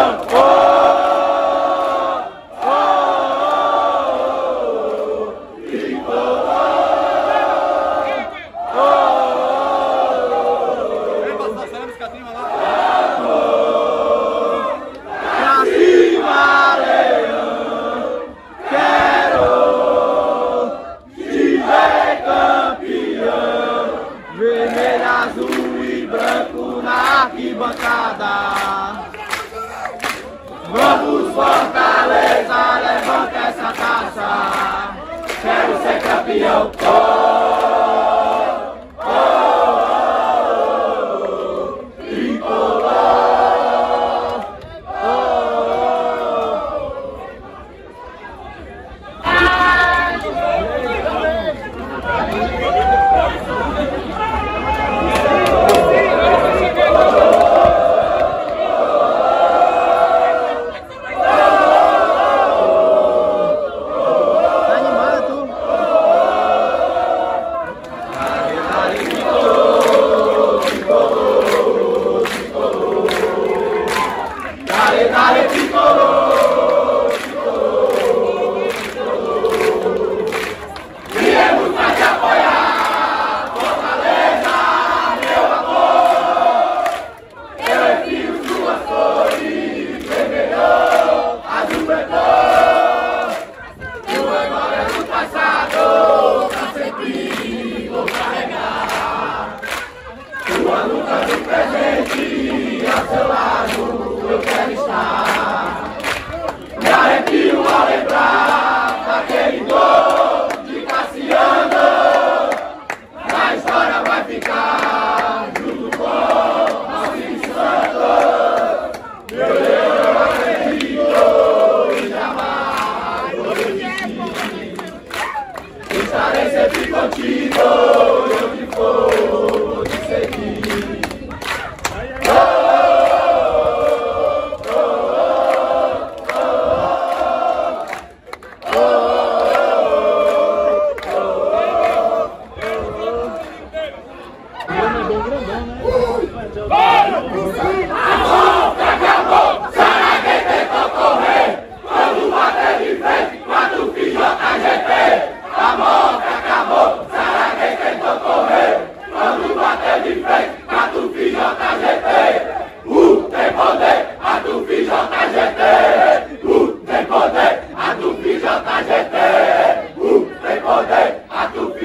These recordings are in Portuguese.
União! vermelho, azul e branco na arquibancada. Vamos Fortaleza, levanta essa taça. Quero ser campeão. Oh!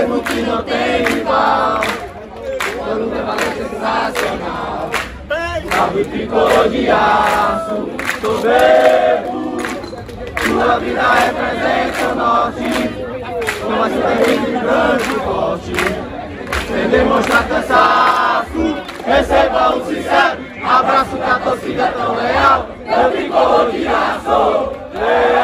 governo que não tem igual. Uma luta é sensacional. Salve tricolor de aço, soberbo. Sua vida representa o norte. Como assim tem grande forte. Sem demonstrar cansaço, receba um sincero abraço da torcida é tão leal. Eu tricolor de aço, é.